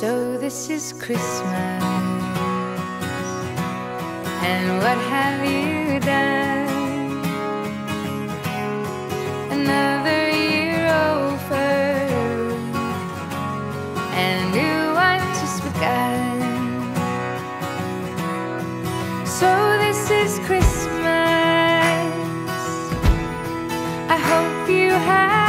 So this is Christmas. And what have you done? Another year over. And new one just begun. So this is Christmas. I hope you have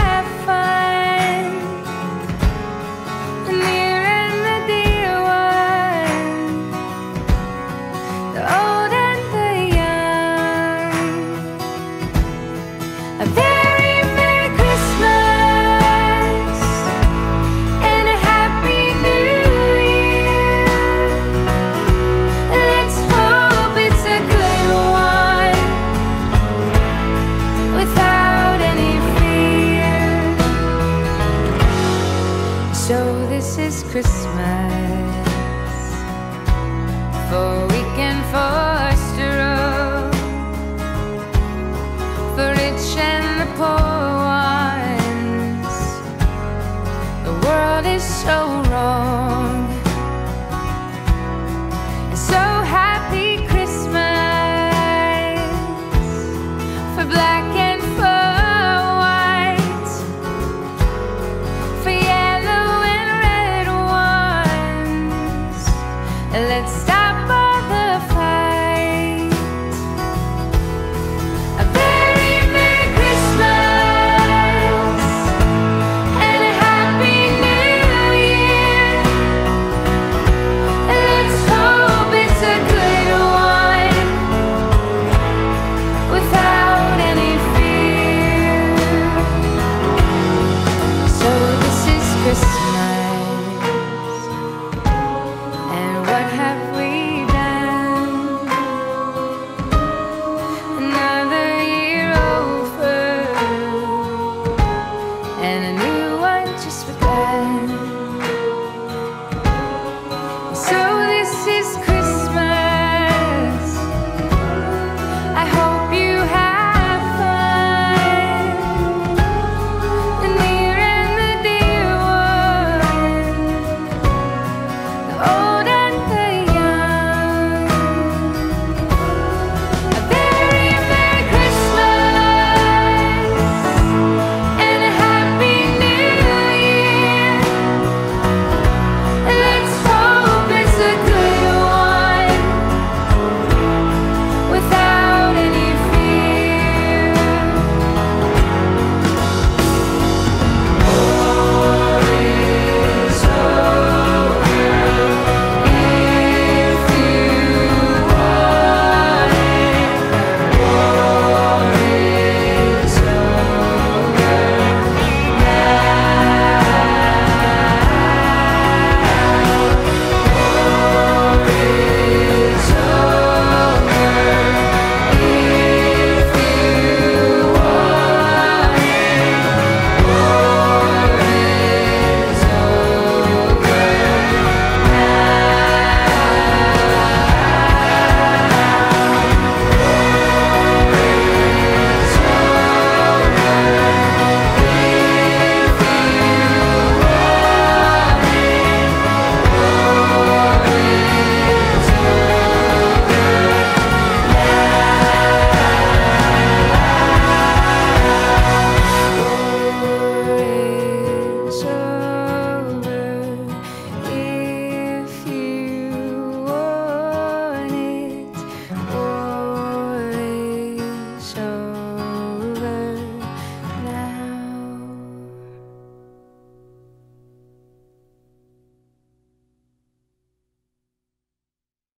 this is Christmas,